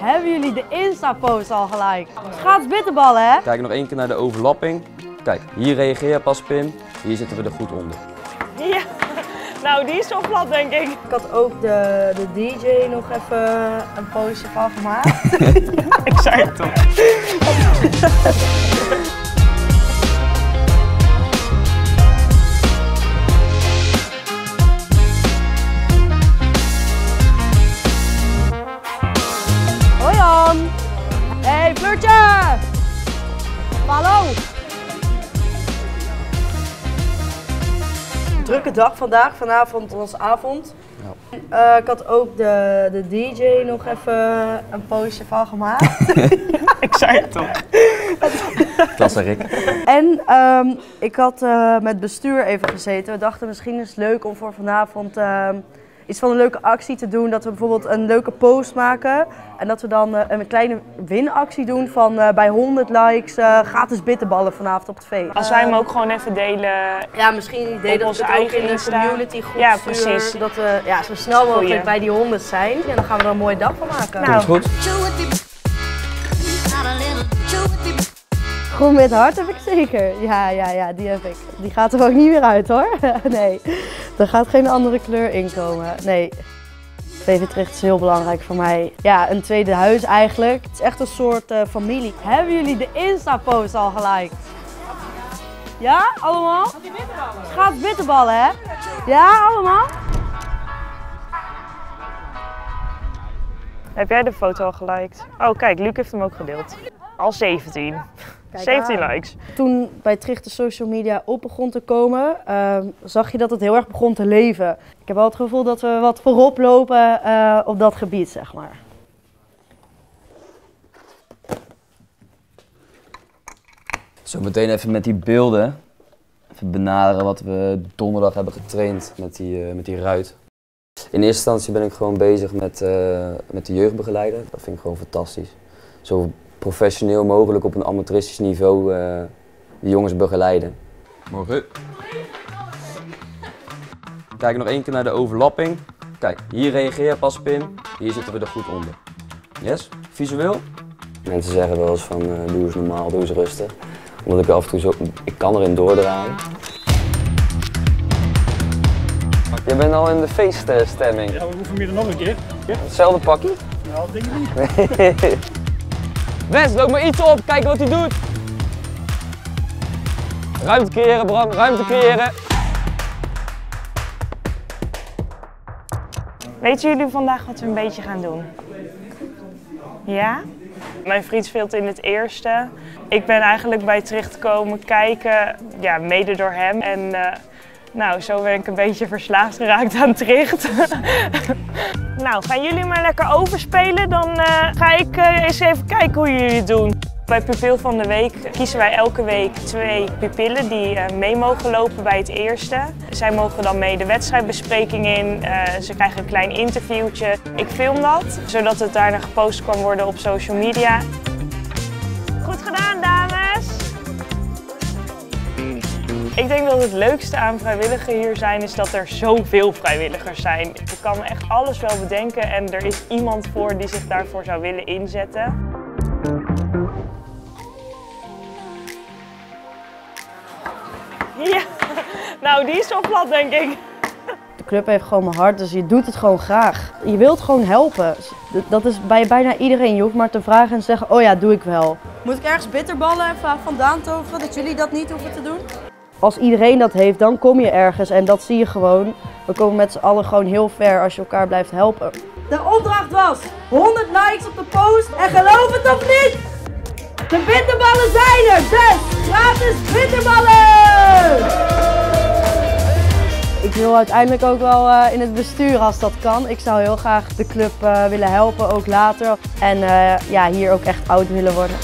Hebben jullie de Insta-post al gelijk? Schaats bitterballen, hè? Kijk nog één keer naar de overlapping. Kijk, hier reageer je pas Pim. Hier zitten we er goed onder. Ja, nou die is wel plat denk ik. Ik had ook de, de DJ nog even een postje van gemaakt. Ik zei het toch. Drukke dag vandaag, vanavond was avond. Eh, ik had ook de, de DJ nog even een postje van gemaakt. Ik zei het toch. Klasse Rick. En ehm, ik had eh, met bestuur even gezeten. We dachten misschien is het leuk om voor vanavond ehm, iets van een leuke actie te doen. Dat we bijvoorbeeld een leuke post maken. En dat we dan eh, een kleine winactie doen van eh, bij 100 likes eh, gratis bitterballen vanavond op het feest. Als wij hem ook gewoon even delen. Ja, misschien Op dat onze we het ook eigen in de community goed Ja, sturen, precies. Zodat we ja, zo snel mogelijk Goeie. bij die 100 zijn. En dan gaan we er een mooie dag van maken. Nou, Goed? Gewoon met hart heb ik zeker. Ja, ja, ja, die heb ik. Die gaat er ook niet meer uit hoor. nee, er gaat geen andere kleur in komen. Nee. VV Tricht is heel belangrijk voor mij. Ja, een tweede huis eigenlijk. Het is echt een soort eh, familie. Hebben jullie de Insta-post al geliked? Ja, allemaal? Schaats bitterballen, hè? Ja, allemaal? heb jij de foto al geliked? Oh kijk, Luc heeft hem ook gedeeld. Al 17. Kijk 17 aan. likes. Toen bij Tricht de social media op begon te komen, ehm, zag je dat het heel erg begon te leven. Ik heb wel het gevoel dat we wat voorop lopen eh, op dat gebied, zeg maar. Zo meteen even met die beelden. Even benaderen wat we donderdag hebben getraind met die, eh, met die ruit. In eerste instantie ben ik gewoon bezig met, eh, met de jeugdbegeleider. Dat vind ik gewoon fantastisch. Zo professioneel mogelijk op een amateuristisch niveau eh de jongens begeleiden. Morgen. Kijk nog één keer naar de overlapping. Kijk, hier reageer je pas Pim. Hier zitten we er goed onder. Yes? Visueel? Mensen zeggen wel eens van eh, doe eens normaal, doe eens rustig. Omdat ik af en toe zo, ik kan erin doordraaien. Je bent al in de feeststemming. Ja, we hoeven meer dan nog een keer. Hetzelfde pakje? Nou, denk ik niet. Wes, loop maar iets op, kijk wat hij doet. Ruimte creëren, Bram, ruimte creëren. Weten jullie vandaag wat we een beetje gaan doen? Ja? Mijn vriend speelt in het eerste. Ik ben eigenlijk bij terecht komen kijken, ja, mede door hem. En eh, nou, zo ben ik een beetje verslaafd geraakt aan Tricht. nou, gaan jullie maar lekker overspelen. Dan eh, ga ik eh, eens even kijken hoe jullie het doen. Bij Pupil van de Week kiezen wij elke week twee pupillen die eh, mee mogen lopen bij het eerste. Zij mogen dan mee de wedstrijdbespreking in. Ze krijgen een klein interviewtje. Ik film dat, zodat het daarna gepost kan worden op social media. Ik denk dat het leukste aan vrijwilliger hier zijn is dat er zoveel vrijwilligers zijn. Ik kan echt alles wel bedenken en er is iemand voor die zich daarvoor zou willen inzetten. Ja, nou die is wel plat denk ik. De club heeft gewoon mijn hart, dus je doet het gewoon graag. Je wilt gewoon helpen. Dat is bij bijna iedereen. Je hoeft maar te vragen en te zeggen, oh ja, doe ik wel. Moet ik ergens bitterballen vandaan toveren, dat jullie dat niet hoeven te doen? Als iedereen dat heeft, dan kom je ergens en dat zie je gewoon. We komen met z'n allen gewoon heel ver als je elkaar blijft helpen. De opdracht was 100 likes op de post en geloof het of niet, de bitterballen zijn er! Dus gratis bitterballen! Ik wil uiteindelijk ook wel eh, in het bestuur als dat kan. Ik zou heel graag de club eh, willen helpen, ook later. En eh, ja, hier ook echt oud willen worden.